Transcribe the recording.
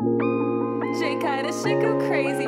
Jay kind of should go crazy.